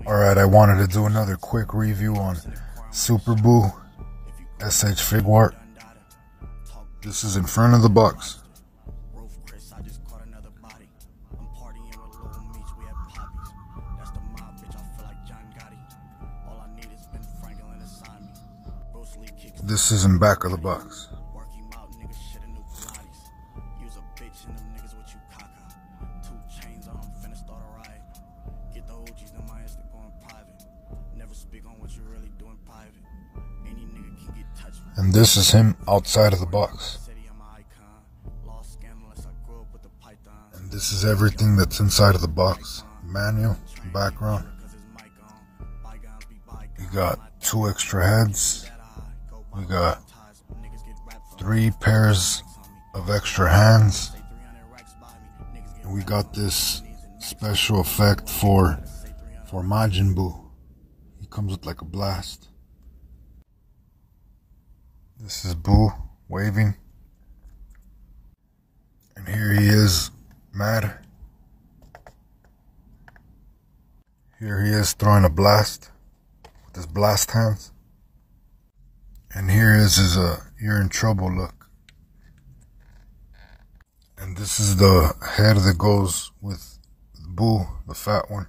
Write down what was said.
Alright, I wanted to do another quick review on Super Buu SH Figuart. This is in front of the box. This is in back of the box. And this is him outside of the box. And this is everything that's inside of the box. Manual, background. We got two extra heads. We got three pairs of extra hands. And we got this special effect for for Majin Buu. Comes with like a blast. This is Buu waving. And here he is, mad. Here he is throwing a blast with his blast hands. And here is his uh, you're in trouble look. And this is the head that goes with Buu, the fat one.